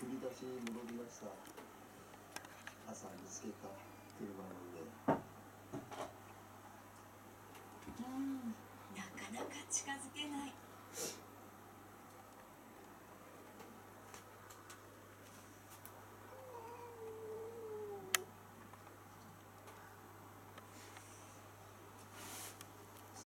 振り出しに戻りました。朝見つけた車の上。